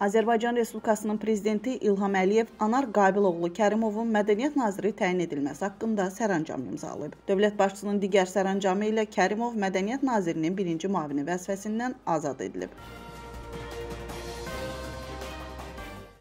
Azərbaycan Respublikasının prezidenti İlham Əliyev Anar Qabiloğlu Kərimovun mədəniyyət naziri təyin edilməsi haqqında sərəncam imzalayıb. Dövlət başçısının digər sərəncamı ilə Kərimov mədəniyyət nazirinin birinci müavini vəzifəsindən azad edilib.